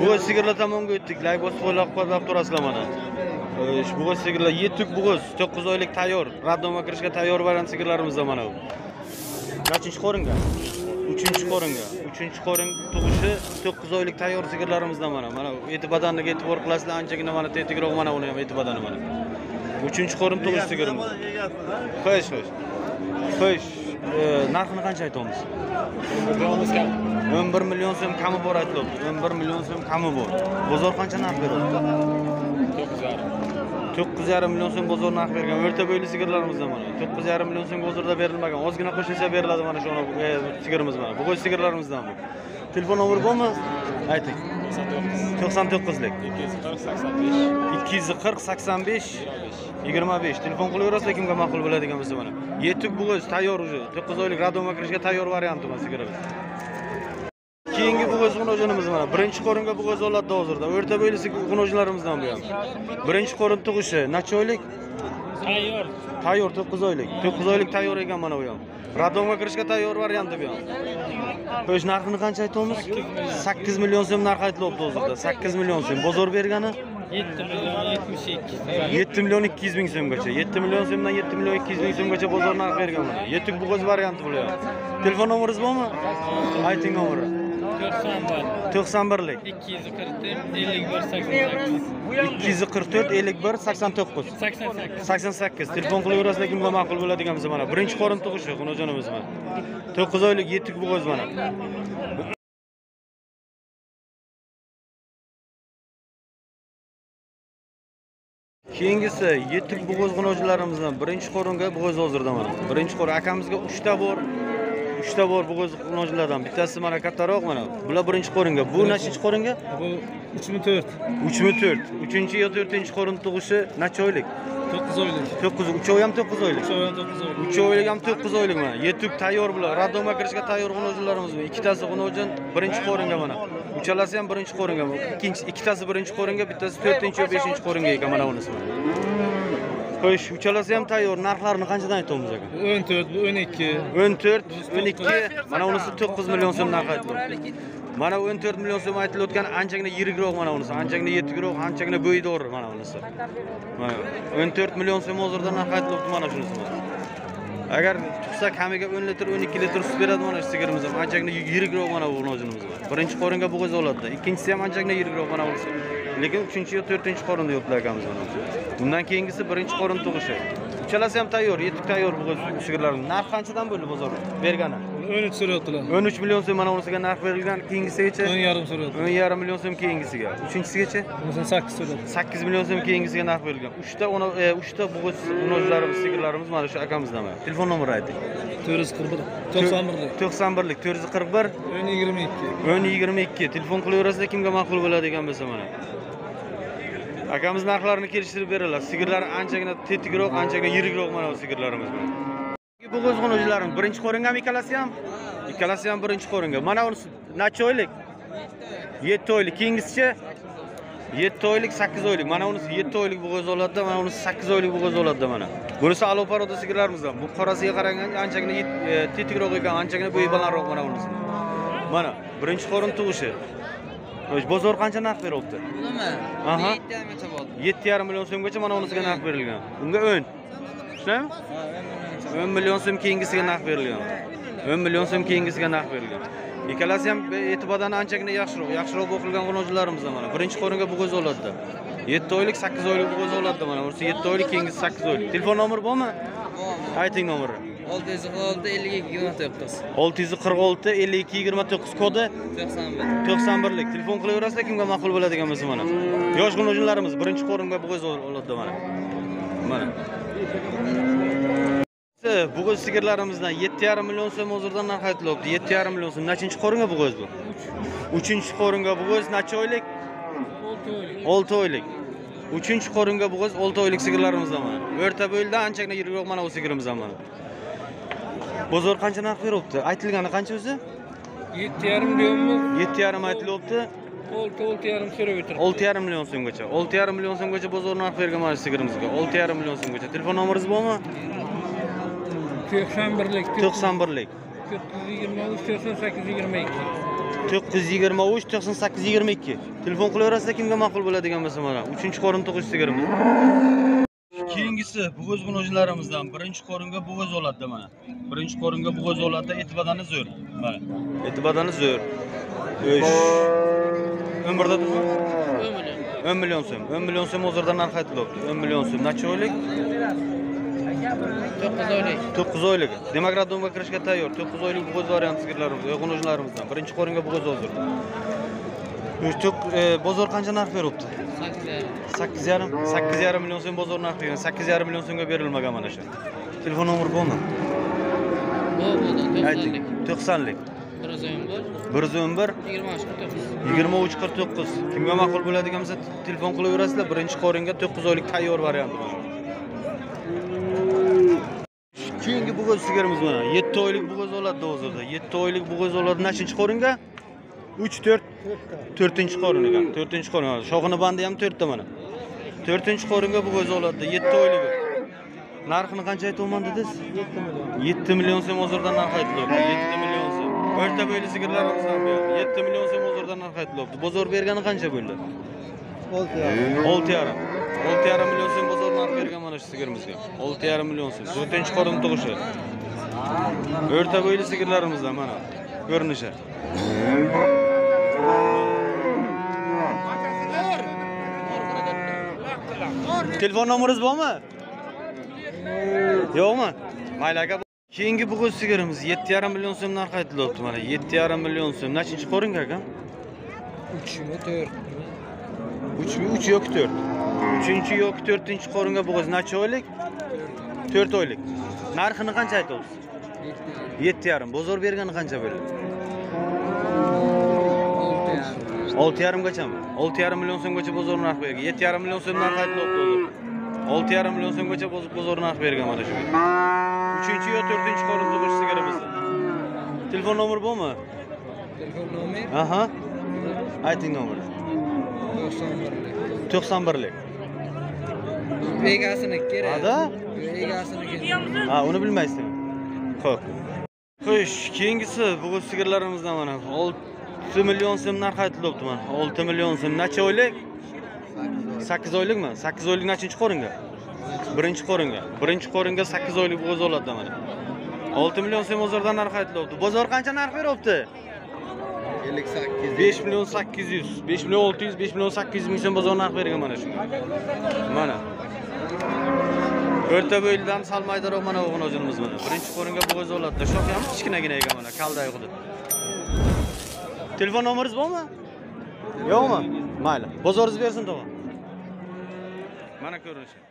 bo'g'iz sigirlar tomonga o'tdik. Lay bosib qo'llab quvvatlab turasizlar mana Xo'sh, bo'g'iz sigirlar yetuk bo'g'iz 9 oylik tayyor. Роддомga kirishga tayyor variant sigirlarimizda mana bu. Nechinchi qo'ringa. Uchinchi qo'ringa. Uchinchi qo'rin tug'ishi 9 oylik tayyor sigirlarimizda mana. Mana eti badaniga e'tibor qilasizlar anchagina mana tetikroq mana uni ham eti badani mana. Uchinchi qo'rin tug'ish sigirimiz. Xo'sh xo'sh. Xo'sh. Narxini qancha aytyapmiz 11 million so'm kami bor aytilyapti 11 million so'm kami bor bozor qancha narx beryapti to'qqiz yarim million so'm bozor narx bergan o'rta bo'yli sigirlarimizda mana to'qqiz yarim million so'm bozorda berilmagan ozgina qo'shilsa beriladi mana shu sigirimiz mana bu qo'y sigirlarimizdan bu telefon nomeri bormi ayting to'qson to'qqizlik. ikki yuz qirq sakson besh. Yigirma besh. Telefon qilaverasizlar kimga ma'qul bo'ladigan bo'lsa mana yetuk bo'g'iz tayyor уже. To'qqiz oylik radomga kirishga tayyor varianti mana sigirimiz keyingi bo'g'iz g'unojinimiz mana. Birinchi qo'ringa bo'g'iz oladi hozirda. O'rta bo'yli g'unojlarimizdan bu ham. Birinchi qo'rin tug'ishi. Necha oylik Tayyor. tayyor to'qqiz oylik to'qqiz oylik tayyor ekan mana bu ham radomga kirishga tayyor varianti bu ham xo'sh narxini qancha aytyapmiz sakkiz million so'm narx aytilyapti hozirda sakkiz million so'm bozor bergani 7 million 72. yetti million ikki yuz ming so'mgacha yetti million so'mdan yetti million ikki yuz ming so'mgacha bozor narx bergan yetuk bo'g'iz varianti bu ham telefon nomeringiz bormi ayting nomeri 91. To'qson birlik. 244 51 88. ikki yuz qirq to'rt ellik bir sakson to'qqiz 88. sakson sakkiz. Telefon qilaverasizlar kimga ma'qul bo'ladigan bo'lsa mana. Birinchi qorin tug'ishi xunojonimiz mana. To'qqiz oylik yetuk bo'g'iz mana. Keyingisi yetuk bo'g'iz xunojilarimizdan birinchi qoringa bo'g'iz hozirda mana. Birinchi qorin akamizga uchta bor uchta bor bo'g'iz xunojilardan bittasi mana kattaroq mana. Bular birinchi qoringa. Bu nechinchi qoringa? Bu 3004. uchmi to'rt. Uchinchi yo to'rtinchi qorin tug'ishi necha oylik? 9 oylik. to'qqiz uchovi ham to'qqiz oylik. Shoyan 9 oylik. uchovilik ham to'qqiz oylik mana. Yetuk tayyor bular. Radomga kirishga tayyor g'unojinlarimiz bu. Ikkitasi g'unojin birinchi qo'ringa mana. Uchalasi ham birinchi qo'ringa ikkinchi ikkitasi birinchi qo'ringa bittasi to'rtinchi yo beshinchi qo'ringa ekan mana bunisi xo'sh uchalasi ham tayyor. Narxlarini qanchadan aytyapmiz aka? 14, bu 12. o'n to'rt o'n ikki. Mana unisi to'qqiz million so'm narx aytilyapti mana o'n to'rt million so'm aytilayotgan anchagina yirikroq mana unisi anchagina yetukroq anchagina bo'ydor mana unisi. Mana o'n to'rt million so'm hozirda narx aytilyapti mana shunisi agar tug'sa kamiga o'n litr o'n ikki litr sut beradi mana shu sigirimiz ham anchagina yirikroq mana bu nojinimiz birinchi qoringa bo'g'iz oladida. Ikkinchisi ham anchagina yirikroq mana bunisi lekin uchinchi yo to'rtinchi qorinda yo'qlar akamiz mana bundan keyingisi birinchi qorin tug'ishi. Uchalasi ham tayyor yetuk tayyor bo'g'iz sigirlarimiz. Narx qanchadan bo'ldi bozorda? Bergani. 13 so'rayaptilar. o'n uch million so'm mana unisiga narx berilgan keyingisigacha 10 yarim so'rayapti. o'n yarim million so'm keyingisiga uchinchisigacha 8 so'rayapti. sakkiz million so'm keyingisiga narx berilgan uchta ona- e, uchta bo'g'iz unojlarimiz sigirlarimiz mana shu akamizdan mana telefon nomeri ayting 441. 91lik. to'qson birlik to'rt yuz qirq bir 10 22. o'n yigirma ikki telefon qilaverasizlar kimga ma'qul bo'ladigan bo'lsa mana akamiz narxlarini kelishtirib beradilar sigirlar anchagina tetikroq anchagina yirikroq mana bu sigirlarimiz bu bo'g'iz g'unojlarimiz birinchi qo'ringami ikkalasi ham ikkalasi ham birinchi qo'ringa. Mana unisi necha oylik? Yetti oylik. Keyingisichi? Yetti oylik sakkiz oylik. Mana unisi yetti oylik bo'g'iz oladida mana unisi sakkiz oylik bo'g'iz oladida mana. Bunisi alo paroda sigirlarimizdan bu qorasiga qaraganda anchagina e, tetikroq ekan anchagina bo'yi balandroq mana bunisi. Mana birinchi qorin tug'ishi. Bozor qancha narx beryapti? Nima? Aha. Yetti yarimgacha bo'ldi. yetti yarim million so'mgacha mana unisiga narx berilgan. Unga o'n shundaymi o'n million so'm keyingisiga narx berilgan. O'n million so'm keyingisiga narx berilgan. Ikkalasi ham e'tibordan anchagina yaxshiroq yaxshiroq o'qilgan g'unojlarimizdan mana. Birinchi qo'ringa bo'g'iz oladida. Yetti oylik sakkiz oylik bo'g'iz oladida mana. Bunisi yetti oylik keyingisi sakkiz oylik. Telefon nomeri bormi? Ayting nomerini Olti yuz olti ellik ikki yigirma to'qqiz. olti yuz qirq olti ellik ikki yigirma to'qqiz kodi To'qson bir. to'qson birlik telefon qilaverasizlar kimga ma'qul bo'ladigan bo'lsa mana. Yosh g'unojinlarimiz birinchi qo'ringa bo'g'iz oladida mana. Mana bo'g'iz sigirlarimizdan yetti yarim million so'm hozirdan narx aytilyapti. Yetti yarim million so'm. Nechinchi qo'ringa bo'g'iz bu? Uchinchi qo'ringa bo'g'iz necha oylik? 6 oylik. olti oylik. Uchinchi qo'ringa bo'g'iz olti oylik sigirlarimizdan mana. O'rta bo'ylidan anchagina yirikroq mana bu sigirimizdan mana. Bozor qancha narx beryapti aytilgani qancha o'zi? 7 yarim millionmi? yetti yarim aytilyapti 6 6 yarim so'rab o'tiribdi. olti yarim million so'mgacha. Olti yarim million so'mgacha bozor narx bergan mana shu sigirimizga olti yarim million so'mgacha. Telefon nomeringiz bormi? 91lik. to'qson birlik. 423 98 22. to'qqiz yuz yigirma uch to'qson sakkiz yigirma ikki. Telefon qilaverasizlar kimga ma'qul bo'ladigan bo'lsa mana. Uchinchi qorin tug'ish sigirimiz. Keyingisi bo'g'oz bunojlarimizdan birinchi qoringa bo'g'oz oladida mana. Birinchi qoringa bo'g'oz oladida eti badani zo'r. Mana. Eti badani zo'r ish o'n birda tursin o'n million so'm o'n million so'm hozirda narxi aytilyapti o'n million so'm necha oylik? To'qqiz oylik. to'qqiz oylik. Demak radomga kirishga tayyor to'qqiz oylik bo'g'oz variant sigirlarimiz yo'g'inojlarimizdan birinchi qoringa bo'g'oz hozir Ush, to'q- e, bozor qancha narx beryapti Sakkiz yarim. sakkiz yarim sakkiz yarim million so'm bozor narxi bergan sakkiz yarim million so'mga berilmagan mana shu telefon nomeri bormi Bu bo'ldi ayting to'qsonlik. to'qsonlik Bir yuz o'n bir. bir yuz o'n bir Yigirma uch qirq to'qqiz. yigirma uch qirq to'qqiz. Kimga ma'qul bo'ladigan bo'lsa telefon qilaverasizlar birinchi qoringa to'qqiz oylik tayyor varianti bor keyingi bo'g'oz sigirimiz mana yetti oylik bo'g'oz oladi hozirda. Yetti oylik bo'g'oz oladi. Nechinchi qoringa? Uch to'rt. To'rtinchi qorin ekan to'rtinchi qorin. Shoxini bandi ham to'rtta mana. To'rtinchi qoringa bo'g'oz oladi. Yetti oyligi narxini qancha aytyapman dedingiz yetti million so'm hozirda narx aytilyapti yetti million o'rta bo'yli sigirlarimizdan bu ham yetti million so'm hozirda narx aytilyapti bozor bergani qancha bo'ldi? Olti yarim. Olti yarim million so'm bozor narx bergan mana shu sigirimizga olti yarim million so'm. To'rtinchi qorin tug'ishi. O'rta bo'yli sigirlarimizdan mana ko'rinishi. Telefon nomeringiz bormi? Yo'qmi? Mayli aka keyingi bo'g'oz sigirimiz yetti yarim million so'm narx aytilyapti mana yetti yarim million so'm. Nechinchi qoringa aka. Uchmi, to'rt. uchmi uch yoki to'rt? Uchinchi yoki to'rtinchi qoringa bo'g'oz necha oylik? To'rt oylik. Narxini qancha aytyapsiz? Yetti yarim. Bozor bergani qancha Olti yarim. olti yarimgachami olti yarim million so'mgacha bozor narx bergan. Yetti yarim million so'm narx aytilyapti hozir olti yarim million so'mgacha boz- bozor narx bergan mana shu uchinchi yo to'rtinchi qorin tug'ish sigirimiz telefon nomeri bormi? Telefon nomer aha. Ayting nomerni to'qson birlik. to'qson birlik Egasini kerak. ada? Egasini ha uni bilmaysizmi? Ho'p xo'sh keyingisi bo'g'oz sigirlarimizdan mana olti million so'm narx aytilyapti mana olti million so'm necha oylik. Sakkiz oylikmi? Sakkiz oylik nechinchi qoringa birinchi qoringa. Birinchi qoringa sakkiz oylik bo'g'oz oladi mana. Olti million so'm hozirda narx aytilyapti. Bozor qancha narx beryapti? Ellik sakkiz. besh million sakkiz yuz. Besh million olti yuz besh million sakkiz yuz ming so'm bozor narx bergan mana shunga mana. O'rta bo'ylidan sal maydaroq mana o'g'in o'zimiz mana. Birinchi qoringa bo'g'oz oladi. Shoxi ham kichkinagina ekan mana. Kalday hudud telefon nomeringiz bormi? Yo'qmi? Mayli. Bozoringiz bersin tog'a mana ko'rinishi